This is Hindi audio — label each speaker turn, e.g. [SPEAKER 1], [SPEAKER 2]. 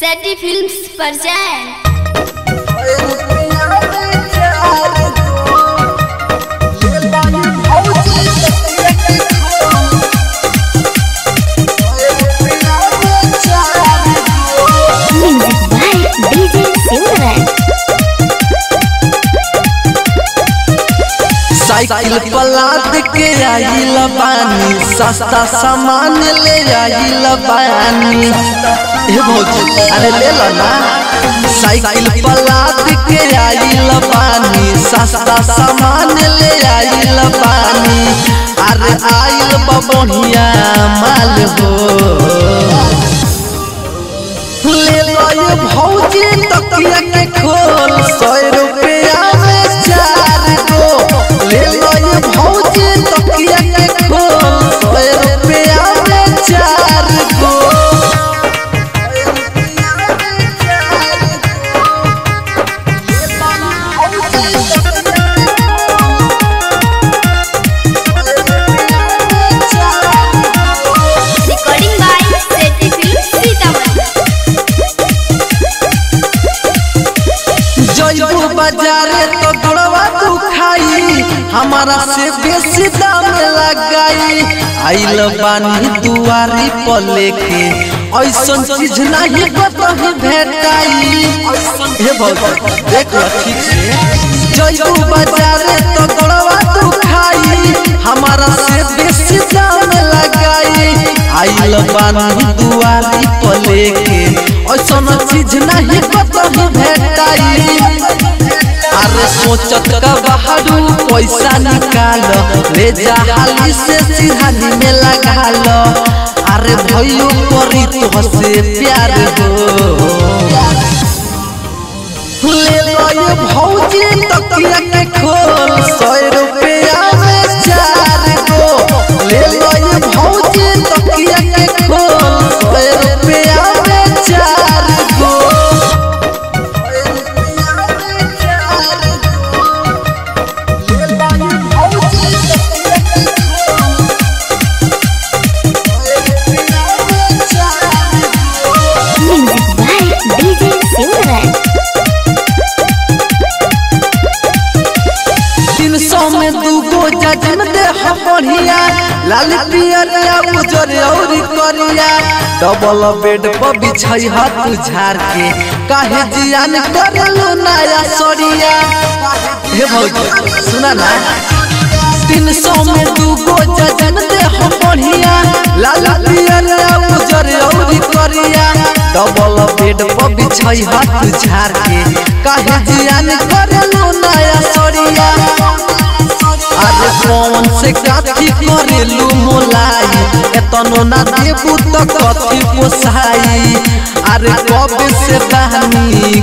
[SPEAKER 1] सैटी फिल्म्स
[SPEAKER 2] DJ Simran.
[SPEAKER 3] साइकिल पलाद के आइल बानी सस्ता सामान ले आइल बानी हे भौजी के आइल पानी सस्ता सामान बानी अरे आइल बा माल हो। हमारा से बेसी दाम लगाई। आइल बानी दुआरी पर लेके ऐसन चीज़ नहीं कतही भेटाई। हे भौजी देख लो ठीक से जयबू बाजारे तो गुड़वा तू खाई हमारा से बेसी दाम लगाई। आइल बानी दुआरी पर लेके ऐसन चीज़ नहीं कतही भेटाई। सोचत का बहारू पैसा निकाल ले जा हाली से सिरहानी में लगा लो अरे भइयो करी तो से प्यार हो ले लो ये भौजी तकिया के खोल सौ जजन दे हम बढ़िया लाल पियरिया उजर और करिया। डबल बेड पर बिछाई हाथ झाड़ के काहे जियान करलू नया सरिया। हे भौजी सुना ना। तीन सौ में दूगो जजन दे हम बढ़िया लाल पियरिया उजर और करिया। डबल बेड पर बिछाई हाथ झाड़ के काहे जियान करलू से काठी करेलू मोलाई एतनो ना देबू त कथी पोसाई अरे कब से बहनी